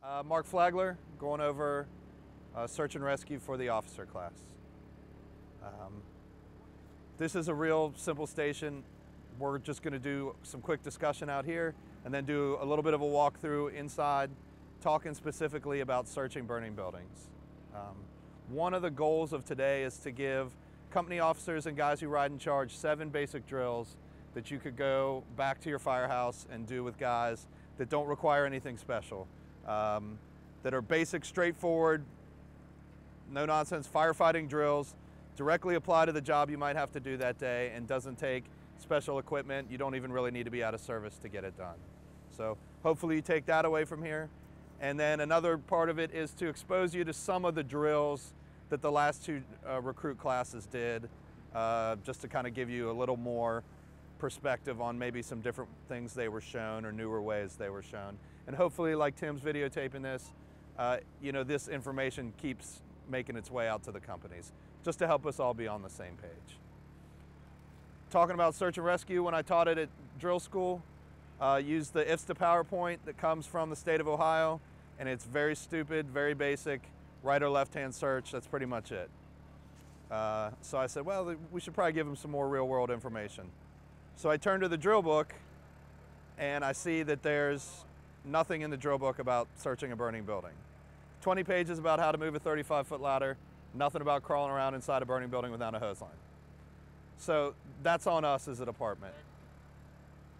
Uh, Mark Flagler, going over uh, search and rescue for the officer class. Um, this is a real simple station. We're just going to do some quick discussion out here and then do a little bit of a walkthrough inside, talking specifically about searching burning buildings. Um, one of the goals of today is to give company officers and guys who ride in charge seven basic drills that you could go back to your firehouse and do with guys that don't require anything special, um, that are basic, straightforward, no nonsense firefighting drills, directly apply to the job you might have to do that day and doesn't take special equipment. You don't even really need to be out of service to get it done. So hopefully you take that away from here. And then another part of it is to expose you to some of the drills that the last two uh, recruit classes did, uh, just to kind of give you a little more perspective on maybe some different things they were shown or newer ways they were shown. And hopefully, like Tim's videotaping this, uh, you know, this information keeps making its way out to the companies, just to help us all be on the same page. Talking about search and rescue, when I taught it at drill school, uh, used the IFSTA PowerPoint that comes from the state of Ohio, and it's very stupid, very basic, right or left hand search, that's pretty much it. Uh, so I said, well, we should probably give them some more real world information. So I turn to the drill book and I see that there's nothing in the drill book about searching a burning building. 20 pages about how to move a 35 foot ladder, nothing about crawling around inside a burning building without a hose line. So that's on us as a department.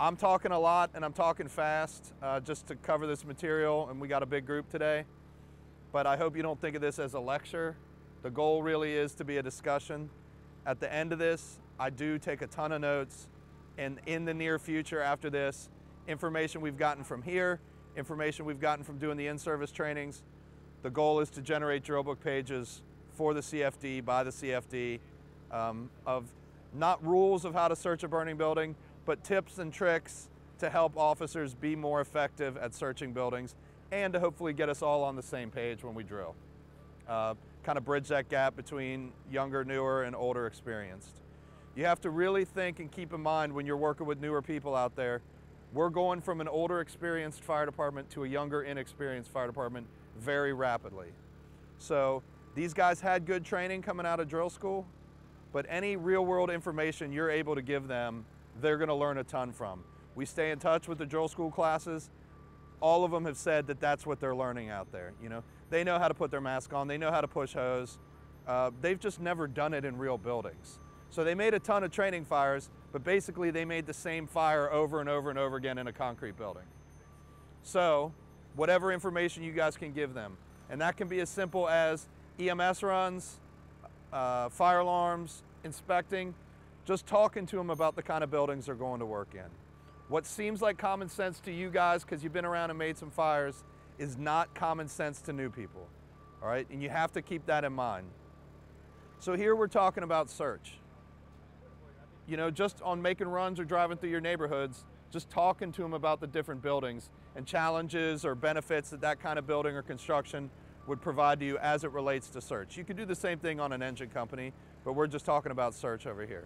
I'm talking a lot and I'm talking fast uh, just to cover this material, and we got a big group today. But I hope you don't think of this as a lecture. The goal really is to be a discussion. At the end of this, I do take a ton of notes and in the near future after this, information we've gotten from here, information we've gotten from doing the in-service trainings. The goal is to generate drill book pages for the CFD, by the CFD, um, of not rules of how to search a burning building, but tips and tricks to help officers be more effective at searching buildings and to hopefully get us all on the same page when we drill. Uh, kind of bridge that gap between younger, newer, and older experienced. You have to really think and keep in mind when you're working with newer people out there, we're going from an older experienced fire department to a younger inexperienced fire department very rapidly. So these guys had good training coming out of drill school, but any real world information you're able to give them, they're gonna learn a ton from. We stay in touch with the drill school classes. All of them have said that that's what they're learning out there. You know, they know how to put their mask on, they know how to push hose. Uh, they've just never done it in real buildings. So they made a ton of training fires, but basically they made the same fire over and over and over again in a concrete building. So whatever information you guys can give them, and that can be as simple as EMS runs, uh, fire alarms, inspecting, just talking to them about the kind of buildings they're going to work in. What seems like common sense to you guys because you've been around and made some fires is not common sense to new people. All right, and you have to keep that in mind. So here we're talking about search you know, just on making runs or driving through your neighborhoods, just talking to them about the different buildings and challenges or benefits that that kind of building or construction would provide to you as it relates to search. You could do the same thing on an engine company, but we're just talking about search over here.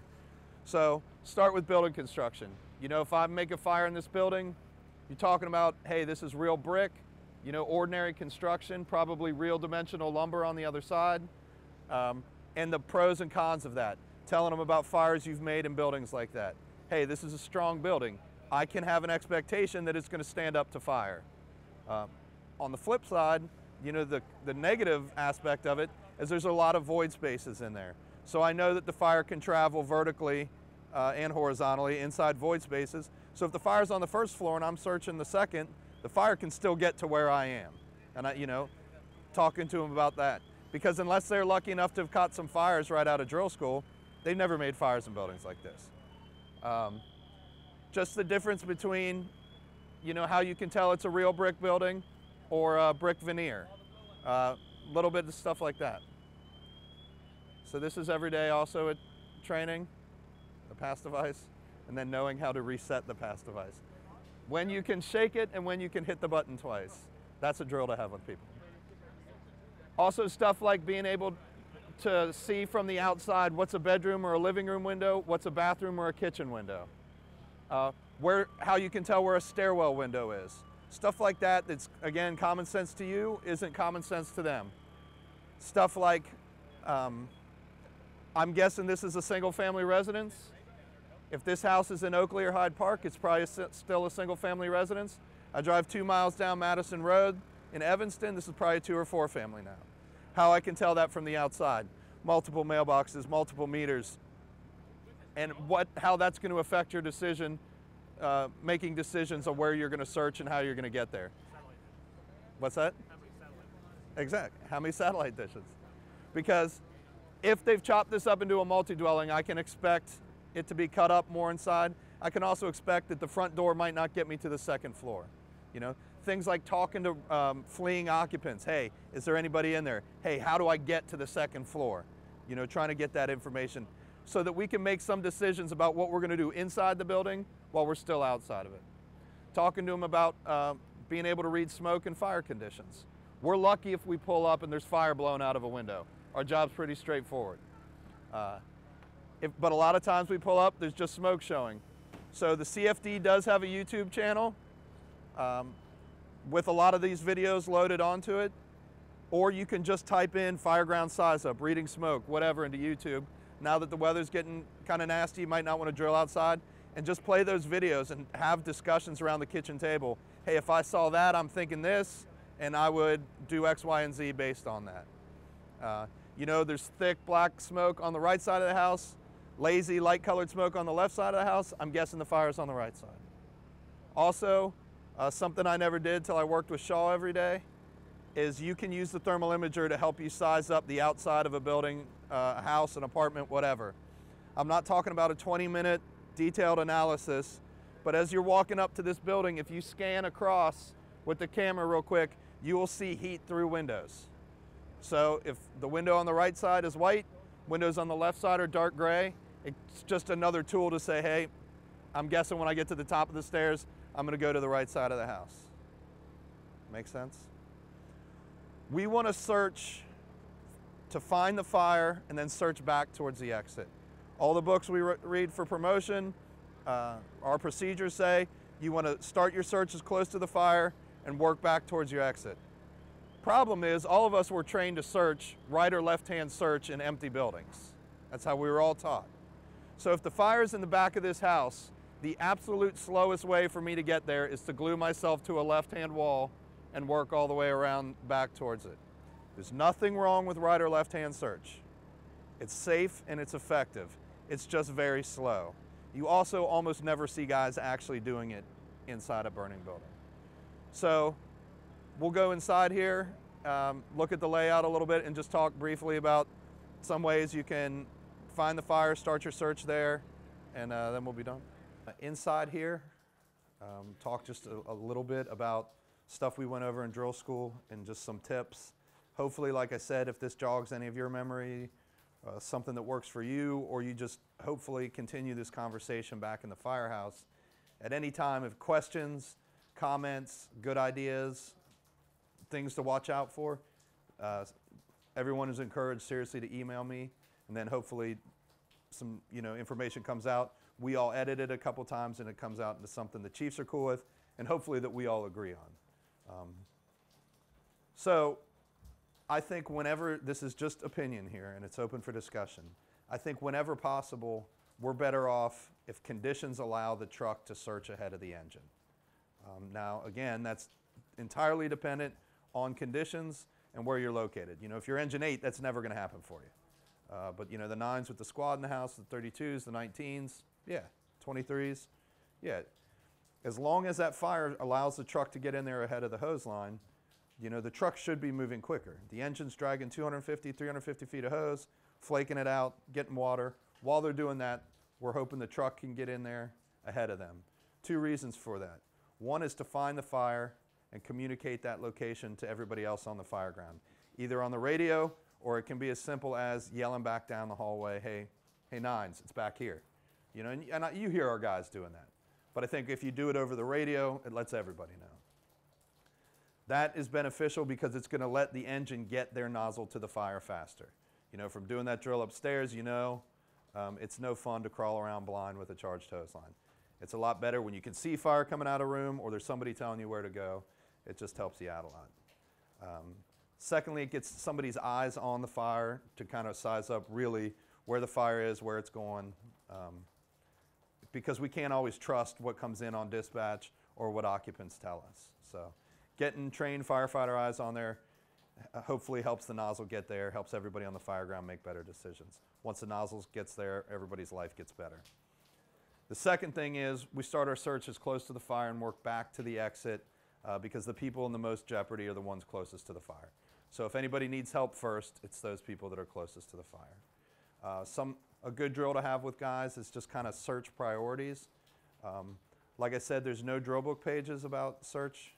So start with building construction. You know, if I make a fire in this building, you're talking about, hey, this is real brick, you know, ordinary construction, probably real dimensional lumber on the other side, um, and the pros and cons of that telling them about fires you've made in buildings like that. Hey, this is a strong building. I can have an expectation that it's going to stand up to fire. Uh, on the flip side, you know, the, the negative aspect of it is there's a lot of void spaces in there. So I know that the fire can travel vertically uh, and horizontally inside void spaces. So if the fire's on the first floor and I'm searching the second, the fire can still get to where I am. And I, you know, talking to them about that. Because unless they're lucky enough to have caught some fires right out of drill school, They've never made fires in buildings like this. Um, just the difference between, you know, how you can tell it's a real brick building or a brick veneer. A uh, little bit of stuff like that. So this is every day also at training, the pass device, and then knowing how to reset the pass device. When you can shake it and when you can hit the button twice. That's a drill to have with people. Also stuff like being able to see from the outside what's a bedroom or a living room window, what's a bathroom or a kitchen window. Uh, where, how you can tell where a stairwell window is. Stuff like that, that's again common sense to you, isn't common sense to them. Stuff like, um, I'm guessing this is a single family residence. If this house is in Oakley or Hyde Park, it's probably still a single family residence. I drive two miles down Madison Road in Evanston, this is probably two or four family now. How I can tell that from the outside. Multiple mailboxes, multiple meters, and what, how that's going to affect your decision uh, making decisions on where you're going to search and how you're going to get there. What's that? Exactly. How many satellite dishes? Because if they've chopped this up into a multi-dwelling, I can expect it to be cut up more inside. I can also expect that the front door might not get me to the second floor. You know, things like talking to um, fleeing occupants. Hey, is there anybody in there? Hey, how do I get to the second floor? You know, trying to get that information so that we can make some decisions about what we're going to do inside the building while we're still outside of it. Talking to them about uh, being able to read smoke and fire conditions. We're lucky if we pull up and there's fire blowing out of a window. Our job's pretty straightforward. Uh, if, but a lot of times we pull up, there's just smoke showing. So the CFD does have a YouTube channel um, with a lot of these videos loaded onto it. Or you can just type in fireground size up, reading smoke, whatever into YouTube. Now that the weather's getting kind of nasty, you might not want to drill outside and just play those videos and have discussions around the kitchen table. Hey, if I saw that, I'm thinking this, and I would do X, Y, and Z based on that. Uh, you know, there's thick black smoke on the right side of the house, lazy light colored smoke on the left side of the house. I'm guessing the fire's on the right side. Also, uh, something I never did till I worked with Shaw every day is you can use the thermal imager to help you size up the outside of a building, uh, a house, an apartment, whatever. I'm not talking about a 20 minute detailed analysis. But as you're walking up to this building, if you scan across with the camera real quick, you will see heat through windows. So if the window on the right side is white, windows on the left side are dark gray, it's just another tool to say, hey, I'm guessing when I get to the top of the stairs, I'm gonna go to the right side of the house. Make sense? We wanna search to find the fire and then search back towards the exit. All the books we re read for promotion, uh, our procedures say you want to start your search as close to the fire and work back towards your exit. Problem is, all of us were trained to search right or left hand search in empty buildings. That's how we were all taught. So if the fire's in the back of this house, the absolute slowest way for me to get there is to glue myself to a left hand wall and work all the way around back towards it. There's nothing wrong with right or left hand search. It's safe and it's effective. It's just very slow. You also almost never see guys actually doing it inside a burning building. So we'll go inside here, um, look at the layout a little bit and just talk briefly about some ways you can find the fire, start your search there, and uh, then we'll be done. Uh, inside here, um, talk just a, a little bit about stuff we went over in drill school and just some tips. Hopefully, like I said, if this jogs any of your memory, uh, something that works for you, or you just hopefully continue this conversation back in the firehouse. At any time, if questions, comments, good ideas, things to watch out for, uh, everyone is encouraged seriously to email me, and then hopefully some you know information comes out. We all edit it a couple times, and it comes out into something the chiefs are cool with, and hopefully that we all agree on. Um, so I think whenever, this is just opinion here and it's open for discussion, I think whenever possible, we're better off if conditions allow the truck to search ahead of the engine. Um, now, again, that's entirely dependent on conditions and where you're located. You know, if you're engine 8, that's never going to happen for you. Uh, but, you know, the 9s with the squad in the house, the 32s, the 19s, yeah, 23s, yeah. As long as that fire allows the truck to get in there ahead of the hose line, you know, the truck should be moving quicker. The engine's dragging 250, 350 feet of hose, flaking it out, getting water. While they're doing that, we're hoping the truck can get in there ahead of them. Two reasons for that. One is to find the fire and communicate that location to everybody else on the fire ground, either on the radio or it can be as simple as yelling back down the hallway, hey, hey, nines, it's back here. You know, and, and I, you hear our guys doing that. But I think if you do it over the radio, it lets everybody know. That is beneficial because it's going to let the engine get their nozzle to the fire faster. You know, from doing that drill upstairs, you know um, it's no fun to crawl around blind with a charged hose line. It's a lot better when you can see fire coming out of a room or there's somebody telling you where to go. It just helps you out a lot. Um, secondly, it gets somebody's eyes on the fire to kind of size up really where the fire is, where it's going, um, because we can't always trust what comes in on dispatch or what occupants tell us. So, getting trained firefighter eyes on there uh, hopefully helps the nozzle get there, helps everybody on the fire ground make better decisions. Once the nozzle gets there, everybody's life gets better. The second thing is we start our search as close to the fire and work back to the exit uh, because the people in the most jeopardy are the ones closest to the fire. So if anybody needs help first, it's those people that are closest to the fire. Uh, some a good drill to have with guys is just kind of search priorities. Um, like I said, there's no drill book pages about search,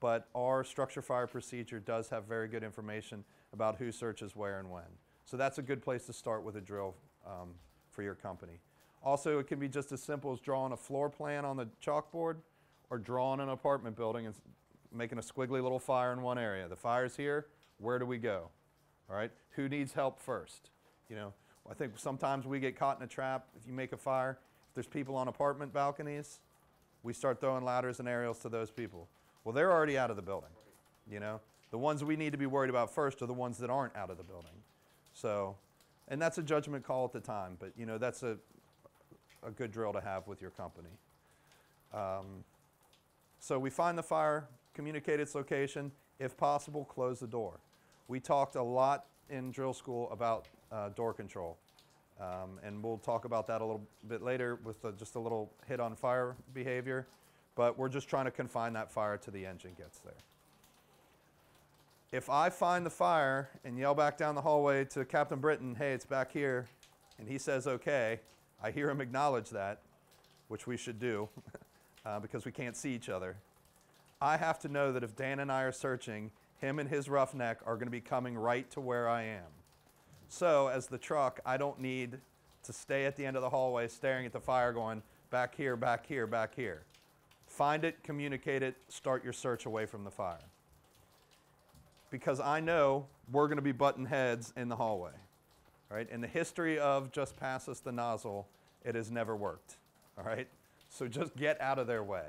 but our structure fire procedure does have very good information about who searches where and when. So that's a good place to start with a drill um, for your company. Also, it can be just as simple as drawing a floor plan on the chalkboard or drawing an apartment building and making a squiggly little fire in one area. The fire's here, where do we go? All right, who needs help first? You know, I think sometimes we get caught in a trap. If you make a fire, if there's people on apartment balconies, we start throwing ladders and aerials to those people. Well, they're already out of the building. You know, the ones we need to be worried about first are the ones that aren't out of the building. So, and that's a judgment call at the time, but you know, that's a, a good drill to have with your company. Um, so we find the fire, communicate its location, if possible, close the door. We talked a lot in drill school about uh, door control. Um, and we'll talk about that a little bit later with just a little hit on fire behavior. But we're just trying to confine that fire to the engine gets there. If I find the fire and yell back down the hallway to Captain Britton, hey, it's back here, and he says okay, I hear him acknowledge that, which we should do uh, because we can't see each other. I have to know that if Dan and I are searching, him and his roughneck are going to be coming right to where I am. So, as the truck, I don't need to stay at the end of the hallway staring at the fire going, back here, back here, back here. Find it, communicate it, start your search away from the fire. Because I know we're going to be button heads in the hallway. Right? In the history of just pass us the nozzle, it has never worked. All right? So just get out of their way.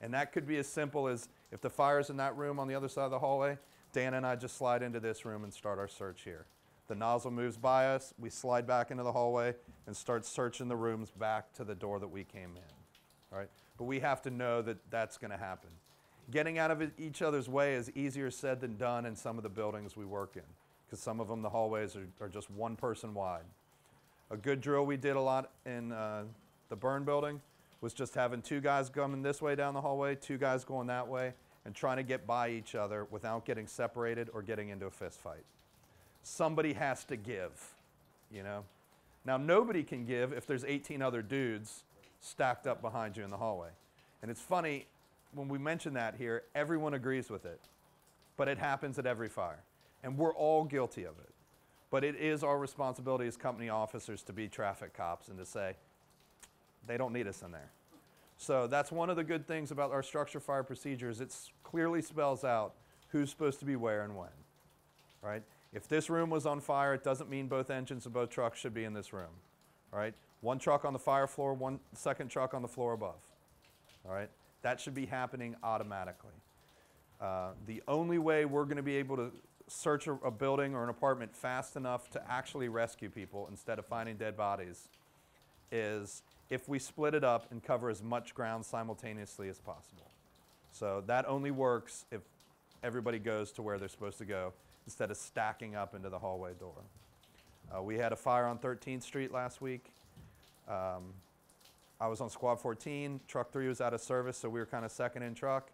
And that could be as simple as if the fire's in that room on the other side of the hallway, Dan and I just slide into this room and start our search here. The nozzle moves by us, we slide back into the hallway and start searching the rooms back to the door that we came in. All right? But we have to know that that's going to happen. Getting out of each other's way is easier said than done in some of the buildings we work in, because some of them, the hallways are, are, just one person wide. A good drill we did a lot in uh, the burn building was just having two guys coming this way down the hallway, two guys going that way, and trying to get by each other without getting separated or getting into a fist fight. Somebody has to give, you know? Now, nobody can give if there's 18 other dudes stacked up behind you in the hallway. And it's funny, when we mention that here, everyone agrees with it. But it happens at every fire. And we're all guilty of it. But it is our responsibility as company officers to be traffic cops and to say, they don't need us in there. So that's one of the good things about our structure fire procedures. It clearly spells out who's supposed to be where and when, right? If this room was on fire, it doesn't mean both engines of both trucks should be in this room, right? One truck on the fire floor, one second truck on the floor above. All right? That should be happening automatically. Uh, the only way we're going to be able to search a, a, building or an apartment fast enough to actually rescue people instead of finding dead bodies is if we split it up and cover as much ground simultaneously as possible. So that only works if everybody goes to where they're supposed to go instead of stacking up into the hallway door. Uh, we had a fire on 13th Street last week. Um, I was on squad 14. Truck three was out of service, so we were kind of second in truck.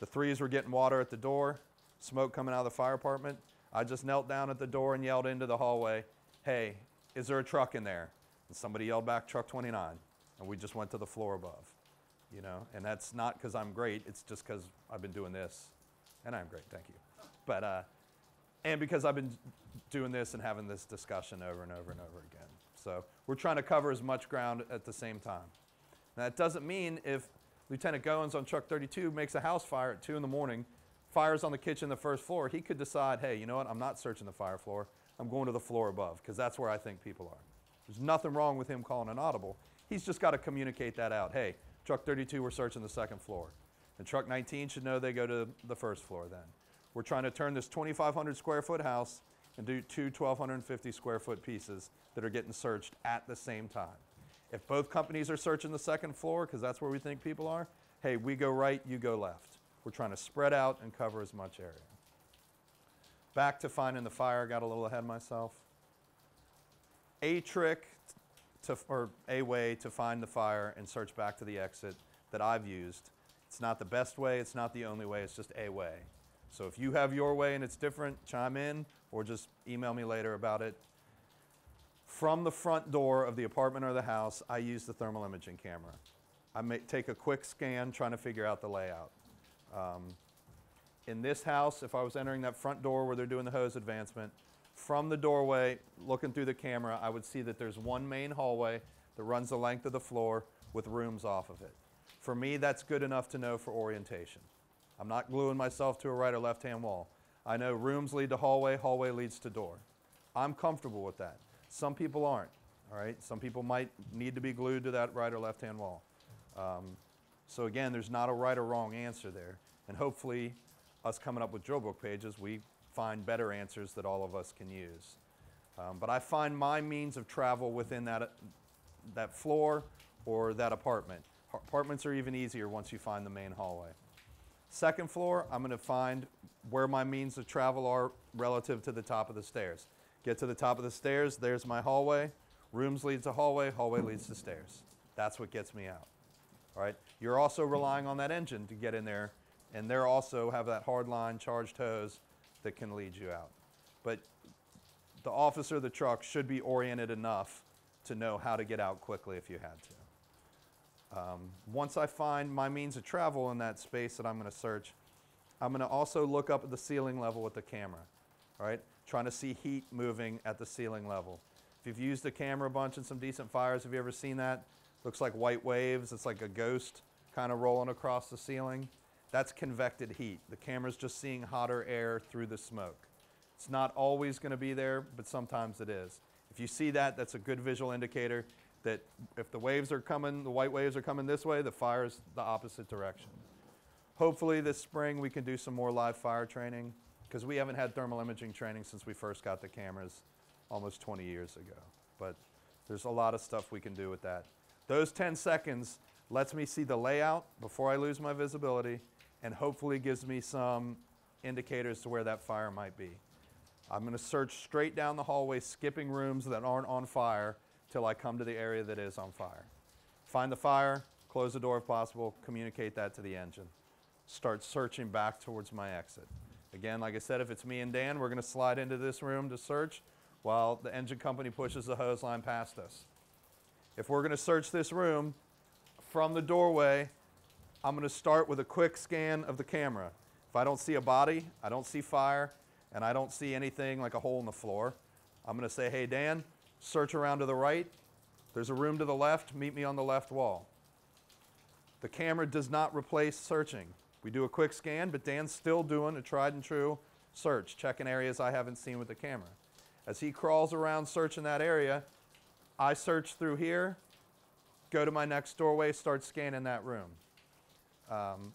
The threes were getting water at the door, smoke coming out of the fire department. I just knelt down at the door and yelled into the hallway, Hey, is there a truck in there? And somebody yelled back, Truck 29. And we just went to the floor above, you know. And that's not because I'm great, it's just because I've been doing this. And I'm great, thank you. But, uh, and because I've been doing this and having this discussion over and over and over again. So we're trying to cover as much ground at the same time. Now, that doesn't mean if Lieutenant Goins on truck 32 makes a house fire at 2 in the morning, fires on the kitchen, the first floor, he could decide, hey, you know what, I'm not searching the fire floor. I'm going to the floor above because that's where I think people are. There's nothing wrong with him calling an audible. He's just got to communicate that out. Hey, Truck 32, we're searching the second floor. And truck 19 should know they go to the first floor then. We're trying to turn this 2,500 square foot house and do two 1,250 square foot pieces that are getting searched at the same time. If both companies are searching the second floor, because that's where we think people are, hey, we go right, you go left. We're trying to spread out and cover as much area. Back to finding the fire, got a little ahead of myself. A trick to, or a way to find the fire and search back to the exit that I've used. It's not the best way, it's not the only way, it's just a way. So if you have your way and it's different, chime in or just email me later about it. From the front door of the apartment or the house, I use the thermal imaging camera. I may take a quick scan trying to figure out the layout. Um, in this house, if I was entering that front door where they're doing the hose advancement, from the doorway, looking through the camera, I would see that there's one main hallway that runs the length of the floor with rooms off of it. For me, that's good enough to know for orientation. I'm not gluing myself to a right or left hand wall. I know rooms lead to hallway, hallway leads to door. I'm comfortable with that. Some people aren't, all right? Some people might need to be glued to that right or left hand wall. Um, so again, there's not a right or wrong answer there. And hopefully, us coming up with drill book pages, we find better answers that all of us can use. Um, but I find my means of travel within that, that floor or that apartment. Apartments are even easier once you find the main hallway. Second floor, I'm going to find where my means of travel are relative to the top of the stairs. Get to the top of the stairs, there's my hallway. Rooms leads to hallway, hallway leads to stairs. That's what gets me out. All right. You're also relying on that engine to get in there, and they also have that hard line charged hose that can lead you out. But the officer of the truck should be oriented enough to know how to get out quickly if you had to. Um, once I find my means of travel in that space that I'm going to search, I'm going to also look up at the ceiling level with the camera, right? Trying to see heat moving at the ceiling level. If you've used the camera a bunch in some decent fires, have you ever seen that? Looks like white waves. It's like a ghost kind of rolling across the ceiling. That's convected heat. The camera's just seeing hotter air through the smoke. It's not always going to be there, but sometimes it is. If you see that, that's a good visual indicator that if the waves are coming, the white waves are coming this way, the fire's the opposite direction. Hopefully this spring we can do some more live fire training because we haven't had thermal imaging training since we first got the cameras almost 20 years ago. But there's a lot of stuff we can do with that. Those 10 seconds lets me see the layout before I lose my visibility and hopefully gives me some indicators to where that fire might be. I'm going to search straight down the hallway, skipping rooms that aren't on fire till I come to the area that is on fire. Find the fire, close the door if possible, communicate that to the engine. Start searching back towards my exit. Again, like I said, if it's me and Dan, we're going to slide into this room to search while the engine company pushes the hose line past us. If we're going to search this room from the doorway I'm going to start with a quick scan of the camera. If I don't see a body, I don't see fire, and I don't see anything like a hole in the floor, I'm going to say, hey, Dan, search around to the right. There's a room to the left. Meet me on the left wall. The camera does not replace searching. We do a quick scan, but Dan's still doing a tried and true search, checking areas I haven't seen with the camera. As he crawls around searching that area, I search through here, go to my next doorway, start scanning that room. Um,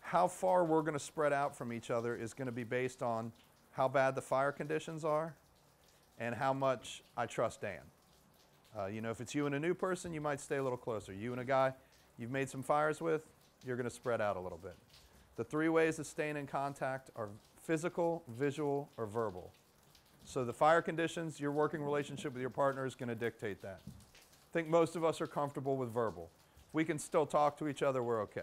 how far we're going to spread out from each other is going to be based on how bad the fire conditions are and how much I trust Dan. Uh, you know, if it's you and a new person, you might stay a little closer. You and a guy you've made some fires with, you're going to spread out a little bit. The three ways of staying in contact are physical, visual, or verbal. So the fire conditions, your working relationship with your partner is going to dictate that. I think most of us are comfortable with verbal. We can still talk to each other, we're okay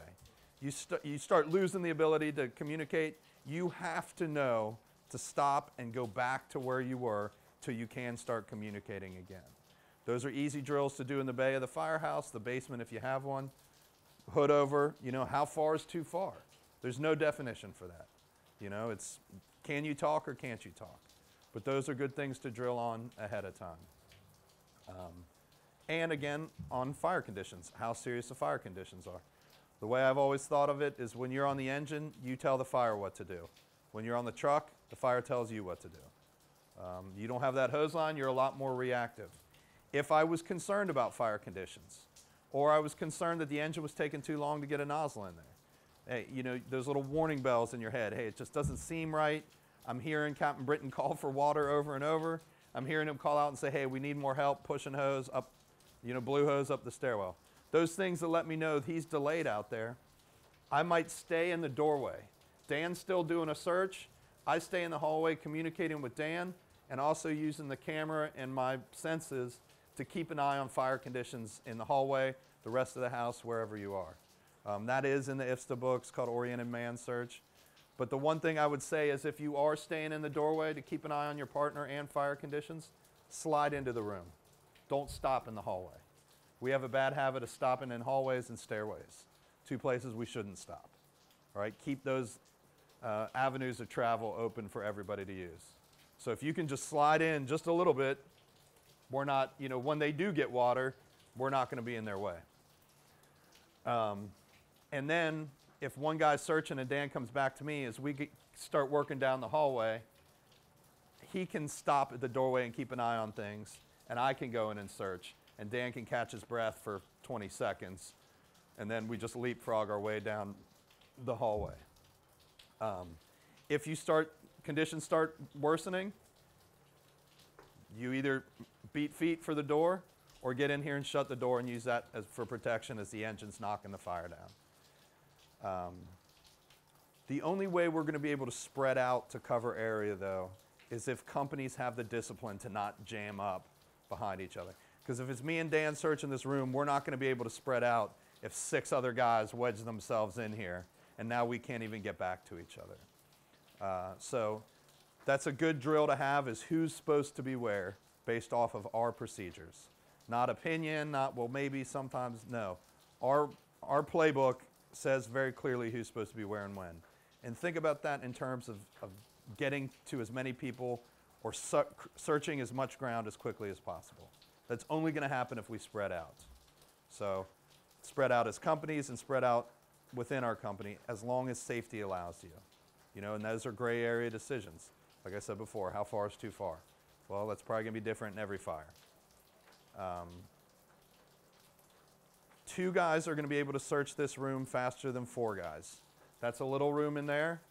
you, st- you start losing the ability to communicate, you have to know to stop and go back to where you were till you can start communicating again. Those are easy drills to do in the bay of the firehouse, the basement if you have one. Hood over, you know, how far is too far? There's no definition for that. You know, it's can you talk or can't you talk? But those are good things to drill on ahead of time. Um, and again, on fire conditions, how serious the fire conditions are. The way I've always thought of it is when you're on the engine, you tell the fire what to do. When you're on the truck, the fire tells you what to do. Um, you don't have that hose line, you're a lot more reactive. If I was concerned about fire conditions, Or I was concerned that the engine was taking too long to get a nozzle in there. Hey, you know, those little warning bells in your head. Hey, it just doesn't seem right. I'm hearing Captain Britton call for water over and over. I'm hearing him call out and say, hey, we need more help pushing hose up, you know, blue hose up the stairwell. Those things that let me know he's delayed out there. I might stay in the doorway. Dan's still doing a search. I stay in the hallway communicating with Dan and also using the camera and my senses to keep an eye on fire conditions in the hallway, the rest of the house, wherever you are. Um, that is in the IFSTA books called Oriented Man Search. But the one thing I would say is if you are staying in the doorway to keep an eye on your partner and fire conditions, slide into the room. Don't stop in the hallway. We have a bad habit of stopping in hallways and stairways, two places we shouldn't stop. All right, keep those uh, avenues of travel open for everybody to use. So if you can just slide in just a little bit, we're not, you know, when they do get water, we're not going to be in their way. Um, and then if one guy's searching and Dan comes back to me as we get, start working down the hallway, he can stop at the doorway and keep an eye on things, and I can go in and search, and Dan can catch his breath for 20 seconds, and then we just leapfrog our way down the hallway. Um, if you start conditions start worsening, you either beat feet for the door or get in here and shut the door and use that as for protection as the engine's knocking the fire down. Um, the only way we're going to be able to spread out to cover area, though, is if companies have the discipline to not jam up behind each other. Because if it's me and Dan searching this room, we're not going to be able to spread out if six other guys wedge themselves in here, and now we can't even get back to each other. Uh, so that's a good drill to have is who's supposed to be where based off of our procedures. Not opinion, not, well, maybe sometimes, no. Our, our playbook says very clearly who's supposed to be where and when. And think about that in terms of, of getting to as many people or searching as much ground as quickly as possible. That's only going to happen if we spread out. So, spread out as companies and spread out within our company as long as safety allows you. You know, and those are gray area decisions. Like I said before, how far is too far? Well, that's probably going to be different in every fire. Um, two guys are going to be able to search this room faster than four guys. That's a little room in there.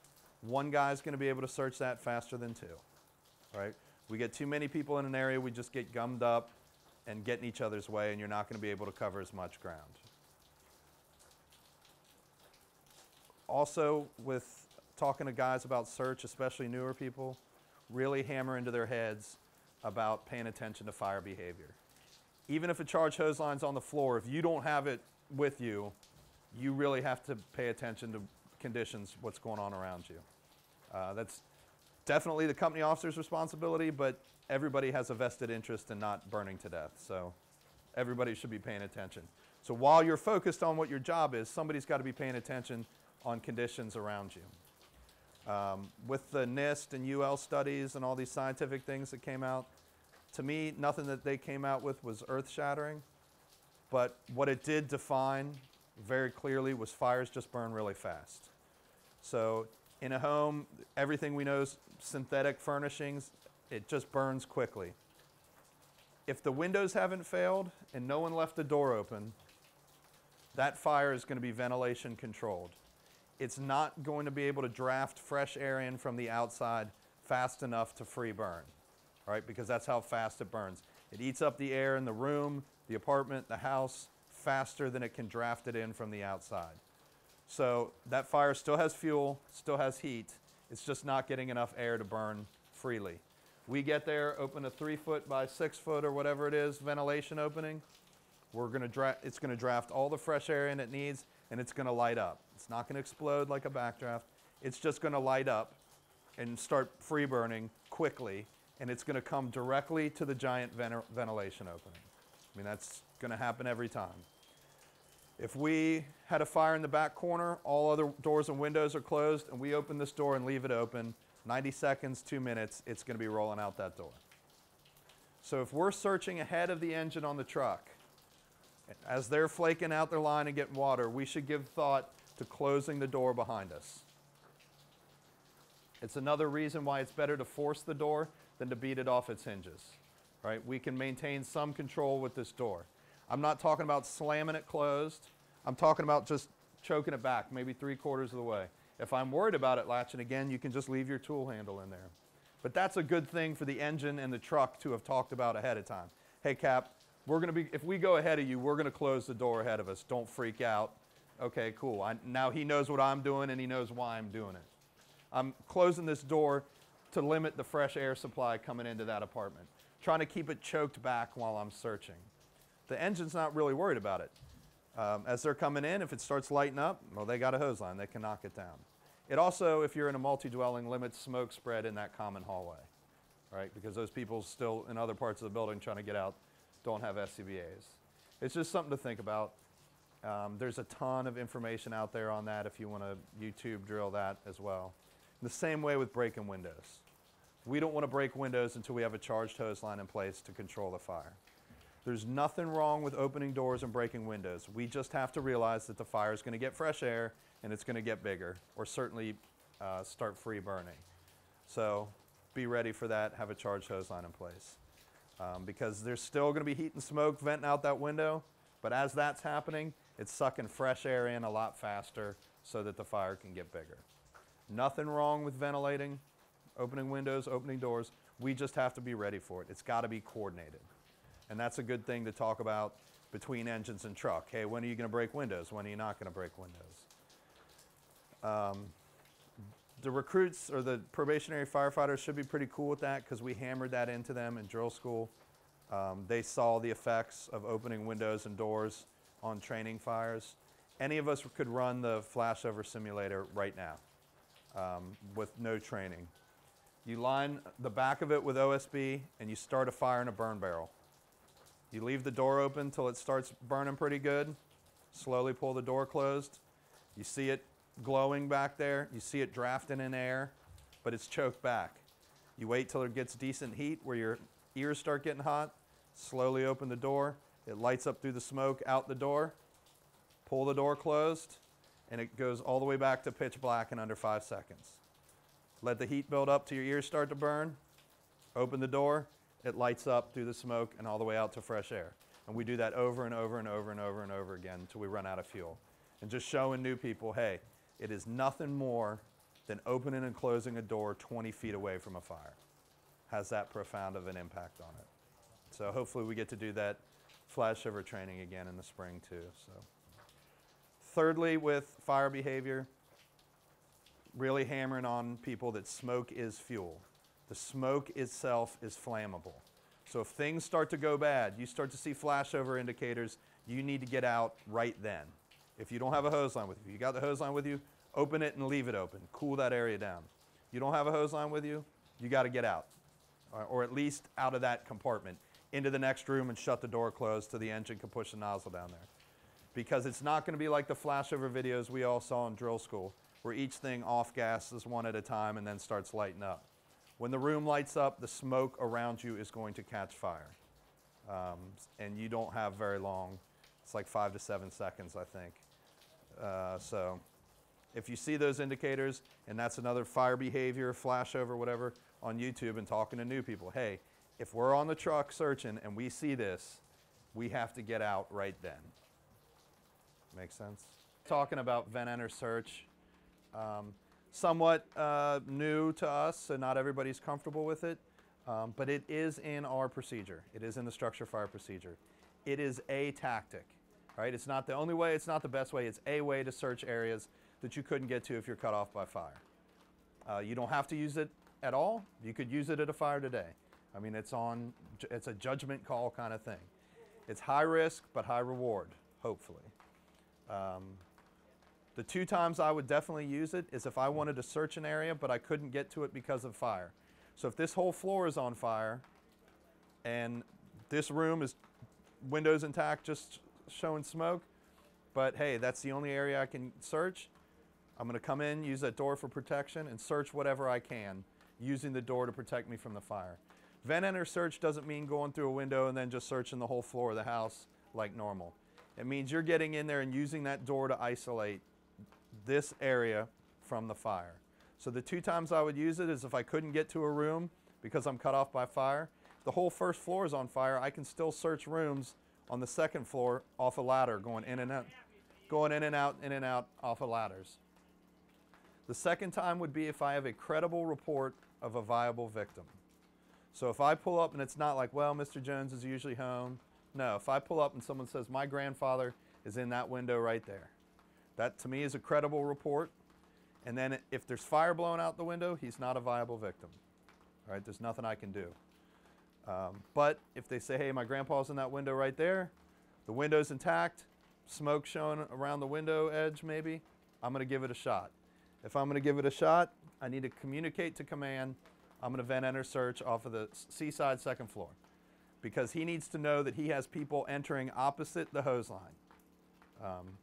One guy's going to be able to search that faster than two. Right? We get too many people in an area, we just get gummed up and get in each other's way, and you're not going to be able to cover as much ground. Also, with talking to guys about search, especially newer people, really hammer into their heads about paying attention to fire behavior. Even if a charge hose line's on the floor, if you don't have it with you, you really have to pay attention to conditions, what's going on around you. Uh, that's definitely the company officer's responsibility, but everybody has a vested interest in not burning to death. So everybody should be paying attention. So while you're focused on what your job is, somebody's got to be paying attention on conditions around you. Um, with the NIST and UL studies and all these scientific things that came out, to me, nothing that they came out with was earth shattering. But what it did define very clearly was fires just burn really fast. So in a home, everything we know is synthetic furnishings, it just burns quickly. If the windows haven't failed and no one left the door open, that fire is going to be ventilation controlled it's not going to be able to draft fresh air in from the outside fast enough to free burn, right? Because that's how fast it burns. It eats up the air in the room, the apartment, the house faster than it can draft it in from the outside. So that fire still has fuel, still has heat. It's just not getting enough air to burn freely. We get there, open a three foot by six foot or whatever it is ventilation opening. We're gonna dra- it's going to draft all the fresh air in it needs and it's going to light up. It's not going to explode like a backdraft. It's just going to light up and start free burning quickly, and it's going to come directly to the giant ventilation opening. I mean, that's going to happen every time. If we had a fire in the back corner, all other doors and windows are closed, and we open this door and leave it open, 90 seconds, two minutes, it's going to be rolling out that door. So if we're searching ahead of the engine on the truck, as they're flaking out their line and getting water, we should give thought to closing the door behind us. It's another reason why it's better to force the door than to beat it off its hinges. Right? We can maintain some control with this door. I'm not talking about slamming it closed. I'm talking about just choking it back, maybe three quarters of the way. If I'm worried about it latching again, you can just leave your tool handle in there. But that's a good thing for the engine and the truck to have talked about ahead of time. Hey, Cap, we're going to be, if we go ahead of you, we're going to close the door ahead of us. Don't freak out. Okay, cool. I, now he knows what I'm doing and he knows why I'm doing it. I'm closing this door to limit the fresh air supply coming into that apartment, trying to keep it choked back while I'm searching. The engine's not really worried about it. Um, as they're coming in, if it starts lighting up, well, they got a hose line. They can knock it down. It also, if you're in a multi-dwelling, limits smoke spread in that common hallway, right? Because those people still in other parts of the building trying to get out don't have SCBA's. It's just something to think about. Um, there's a ton of information out there on that if you want to YouTube drill that as well. The same way with breaking windows. We don't want to break windows until we have a charged hose line in place to control the fire. There's nothing wrong with opening doors and breaking windows. We just have to realize that the fire is going to get fresh air and it's going to get bigger or certainly uh, start free burning. So be ready for that. Have a charged hose line in place. Um, because there's still going to be heat and smoke venting out that window. But as that's happening, it's sucking fresh air in a lot faster so that the fire can get bigger. Nothing wrong with ventilating, opening windows, opening doors. We just have to be ready for it. It's got to be coordinated. And that's a good thing to talk about between engines and truck. Hey, when are you going to break windows? When are you not going to break windows? Um, the recruits or the probationary firefighters should be pretty cool with that because we hammered that into them in drill school. Um, they saw the effects of opening windows and doors on training fires. Any of us could run the flashover simulator right now um, with no training. You line the back of it with OSB and you start a fire in a burn barrel. You leave the door open until it starts burning pretty good. Slowly pull the door closed. You see it glowing back there. You see it drafting in air, but it's choked back. You wait till it gets decent heat where your ears start getting hot. Slowly open the door. It lights up through the smoke out the door. Pull the door closed, and it goes all the way back to pitch black in under five seconds. Let the heat build up till your ears start to burn. Open the door, it lights up through the smoke and all the way out to fresh air. And we do that over and over and over and over and over again until we run out of fuel. And just showing new people, hey, it is nothing more than opening and closing a door 20 feet away from a fire. Has that profound of an impact on it. So hopefully we get to do that flashover training again in the spring too. So, thirdly, with fire behavior, really hammering on people that smoke is fuel. The smoke itself is flammable. So if things start to go bad, you start to see flashover indicators, you need to get out right then. If you don't have a hose line with you, you got the hose line with you, open it and leave it open. Cool that area down. You don't have a hose line with you, you got to get out, or, or, at least out of that compartment into the next room and shut the door closed so the engine can push the nozzle down there. Because it's not going to be like the flashover videos we all saw in drill school, where each thing off gases one at a time and then starts lighting up. When the room lights up, the smoke around you is going to catch fire. Um, and you don't have very long. It's like five to seven seconds, I think. Uh, so if you see those indicators, and that's another fire behavior, flashover, whatever, on YouTube and talking to new people, hey, if we're on the truck searching and we see this, we have to get out right then. Makes sense? Talking about vent enter search. Um, somewhat uh, new to us, so not everybody's comfortable with it, um, but it is in our procedure. It is in the structure fire procedure. It is a tactic, right? It's not the only way, it's not the best way, it's a way to search areas that you couldn't get to if you're cut off by fire. Uh, you don't have to use it at all. You could use it at a fire today. I mean, it's on, it's a judgment call kind of thing. It's high risk, but high reward, hopefully. Um, the two times I would definitely use it is if I wanted to search an area but I couldn't get to it because of fire. So if this whole floor is on fire and this room is windows intact just showing smoke, but hey, that's the only area I can search, I'm going to come in, use that door for protection, and search whatever I can using the door to protect me from the fire. Vent enter search doesn't mean going through a window and then just searching the whole floor of the house like normal. It means you're getting in there and using that door to isolate this area from the fire. So the two times I would use it is if I couldn't get to a room because I'm cut off by fire. The whole first floor is on fire. I can still search rooms on the second floor off a ladder going in and out, going in and out, in and out off of ladders. The second time would be if I have a credible report of a viable victim. So if I pull up and it's not like, well, Mr. Jones is usually home. No, if I pull up and someone says, my grandfather is in that window right there, that to me is a credible report. And then if there's fire blowing out the window, he's not a viable victim. Right? There's nothing I can do. Um, but if they say, hey, my grandpa's in that window right there, the window's intact, smoke showing around the window edge maybe, I'm going to give it a shot. If I'm going to give it a shot, I need to communicate to command. I'm going to vent enter search off of the C side second floor because he needs to know that he has people entering opposite the hose line. Um,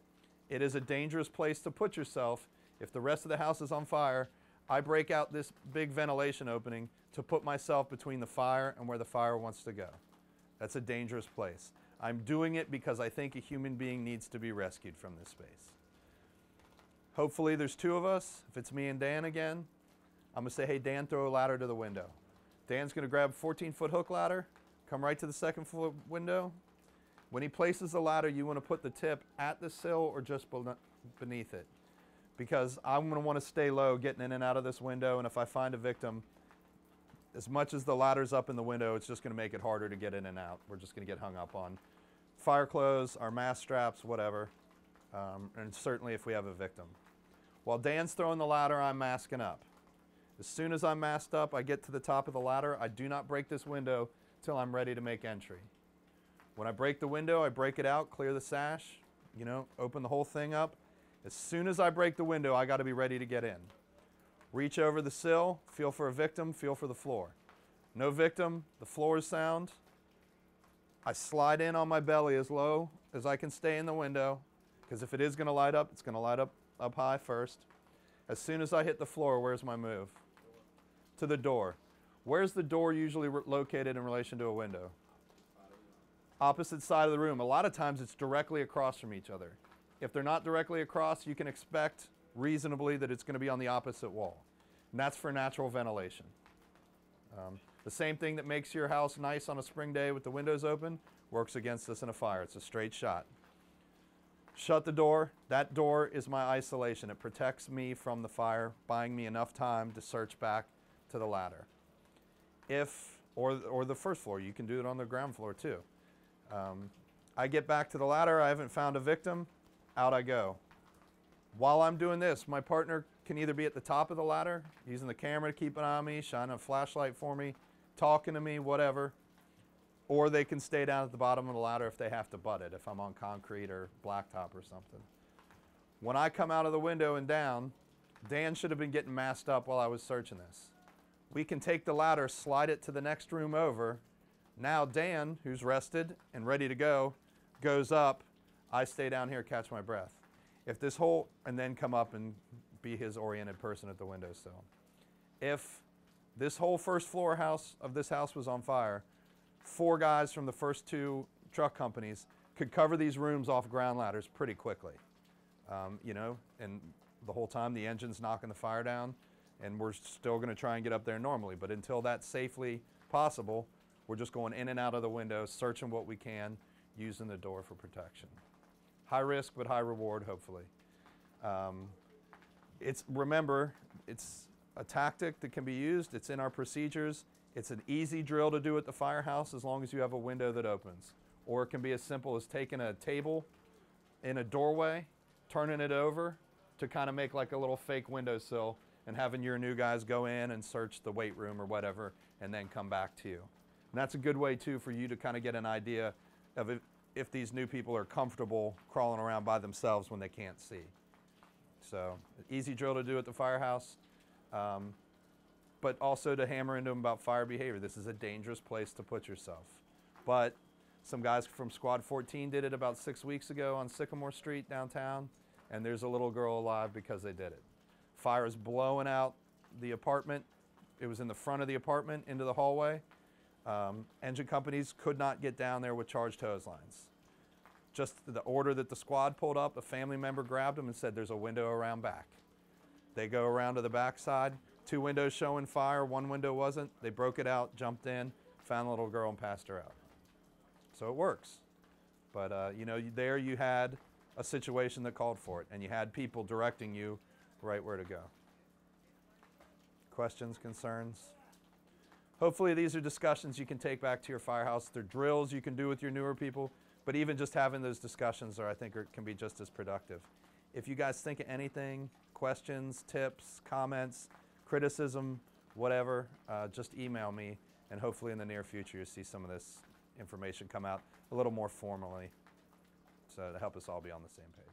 it is a dangerous place to put yourself. If the rest of the house is on fire, I break out this big ventilation opening to put myself between the fire and where the fire wants to go. That's a dangerous place. I'm doing it because I think a human being needs to be rescued from this space. Hopefully, there's two of us. If it's me and Dan again, I'm to say, hey, Dan, throw a ladder to the window. Dan's going to grab a 14 foot hook ladder, come right to the second floor window. When he places the ladder, you want to put the tip at the sill or just beneath it. Because I'm want to stay low getting in and out of this window. And if I find a victim, as much as the ladder's up in the window, it's just going to make it harder to get in and out. We're just going to get hung up on fire clothes, our mask straps, whatever. Um, and certainly if we have a victim. While Dan's throwing the ladder, I'm masking up. As soon as I'm masked up, I get to the top of the ladder. I do not break this window till I'm ready to make entry. When I break the window, I break it out, clear the sash, you know, open the whole thing up. As soon as I break the window, I got to be ready to get in. Reach over the sill, feel for a victim, feel for the floor. No victim, the floor is sound. I slide in on my belly as low as I can stay in the window, because if it is going to light up, it's going to light up up high first. As soon as I hit the floor, where's my move? To the door. Where's the door usually located in relation to a window? Opposite side of the room. A lot of times it's directly across from each other. If they're not directly across, you can expect reasonably that it's going to be on the opposite wall. And that's for natural ventilation. Um, the same thing that makes your house nice on a spring day with the windows open works against us in a fire. It's a straight shot. Shut the door. That door is my isolation. It protects me from the fire, buying me enough time to search back to the ladder. If, or, or the first floor, you can do it on the ground floor too. Um, I get back to the ladder, I haven't found a victim, out I go. While I'm doing this, my partner can either be at the top of the ladder, using the camera to keep an eye on me, shining a flashlight for me, talking to me, whatever, or they can stay down at the bottom of the ladder if they have to butt it, if I'm on concrete or blacktop or something. When I come out of the window and down, Dan should have been getting masked up while I was searching this. We can take the ladder, slide it to the next room over. Now Dan, who's rested and ready to go, goes up. I stay down here, catch my breath. If this whole, and then come up and be his oriented person at the windowsill. If this whole first floor house of this house was on fire, four guys from the first two truck companies could cover these rooms off ground ladders pretty quickly. Um, you know, and the whole time the engine's knocking the fire down, and we're still going to try and get up there normally. But until that's safely possible, we're just going in and out of the windows, searching what we can, using the door for protection. High risk, but high reward, hopefully. Um, it's remember, it's a tactic that can be used. It's in our procedures. It's an easy drill to do at the firehouse as long as you have a window that opens. Or it can be as simple as taking a table in a doorway, turning it over to kind of make like a little fake windowsill and having your new guys go in and search the weight room or whatever and then come back to you. And that's a good way too for you to kind of get an idea of if, if these new people are comfortable crawling around by themselves when they can't see. So easy drill to do at the firehouse. Um, but also to hammer into them about fire behavior. This is a dangerous place to put yourself. But some guys from Squad 14 did it about six weeks ago on Sycamore Street downtown, and there's a little girl alive because they did it. Fire is blowing out the apartment. It was in the front of the apartment into the hallway. Um, engine companies could not get down there with charged hose lines. Just the order that the squad pulled up, a family member grabbed them and said, There's a window around back. They go around to the back side, two windows showing fire, one window wasn't. They broke it out, jumped in, found the little girl, and passed her out. So it works. But uh, you know, there you had a situation that called for it, and you had people directing you right where to go. Questions, concerns? Hopefully, these are discussions you can take back to your firehouse. They're drills you can do with your newer people, but even just having those discussions are, I think, are, can be just as productive. If you guys think of anything, questions, tips, comments, criticism, whatever, uh, just email me, and hopefully in the near future you'll see some of this information come out a little more formally, so to help us all be on the same page.